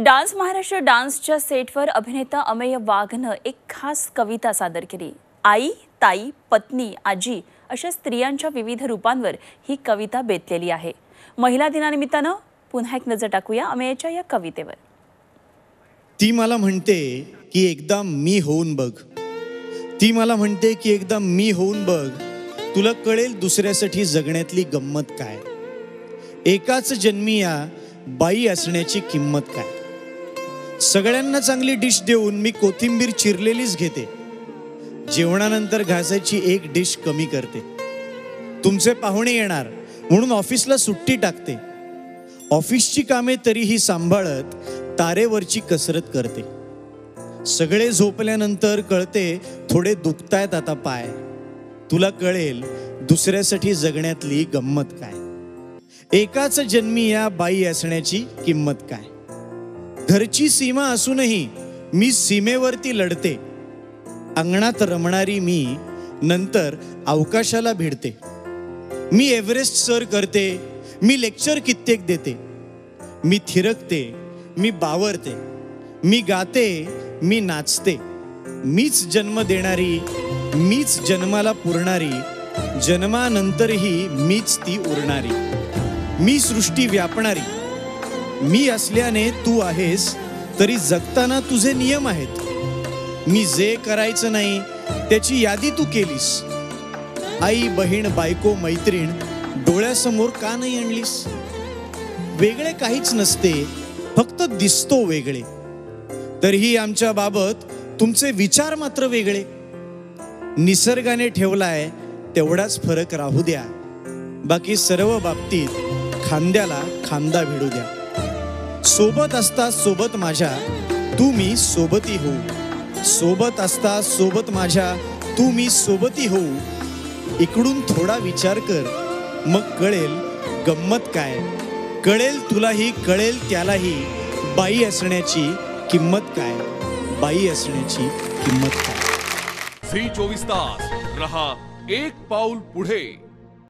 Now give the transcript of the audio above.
Dance Maharashtra डान्सच्या सेटवर अभिनेता अमेय वाघनं एक खास कविता सादर केली. आई ताई पत्नी आजी अशा स्त्रियांच्या विविध रूपांवर ही कविता बेतलेली आहे. महिला दिनानिमित्तानं पुन्हा एक नजर टाकूया अमेयच्या या कवितेवर. ती मला म्हणते की एकदा मी होऊन बघ. ती मला म्हणते की एकदा मी होऊन बघ. तुला कळेल दुसऱ्यासाठी जगण्यातली गंमत काय. एकाच जन्मी या बाई असण्याची किंमत काय. सगळ्यांना चांगली डिश देऊन मी कोथिंबीर चिरलेलीच घेते. जेवणानंतर घासायची एक डिश कमी करते. तुमचे पाहुणे येणार म्हणून ऑफिसला सुट्टी टाकते. ऑफिसची कामे तरीही सांभाळत तारेवरची कसरत करते. सगळे झोपल्यानंतर कळते थोडे दुखतायत आता पाय. तुला कळेल दुसऱ्यासाठी जगण्यातली गंमत काय. एकाच जन्मी या बाई असण्याची किंमत काय. घरची सीमा असूनही मी सीमेवरती लढते. अंगणात रमणारी मी नंतर अवकाशाला भिडते. मी एव्हरेस्ट सर करते मी लेक्चर कित्येक देते. मी थिरकते मी बावरते मी गाते मी नाचते. मीच जन्म देणारी मीच जन्माला पुरणारी जन्मानंतरही मीच ती उरणारी. मी सृष्टी व्यापणारी मी असल्याने तू आहेस तरी जगताना तुझे नियम आहेत. मी जे करायचं नाही त्याची यादी तू केलीस. आई बहीण बायको मैत्रीण डोळ्यासमोर का नाही आणलीस? वेगळे काहीच नसते फक्त दिसतो वेगळे. तरीही आमच्या बाबत तुमचे विचार मात्र वेगळे. निसर्गाने ठेवलाय तेवढाच फरक राहू द्या. बाकी सर्व बाबतीत खांद्याला खांदा भिडू द्या. सोबत असता सोबत माझ्या तू मी सोबती होऊ. सोबत असता सोबत माझ्या तू मी सोबती होऊ. इकडून थोडा विचार कर मग कळेल गंमत काय. कळेल तुलाही कळेल त्यालाही बाई असण्याची किंमत काय. बाई असण्याची किंमत काय. झी चोवीस तास रहा एक पाऊल पुढे.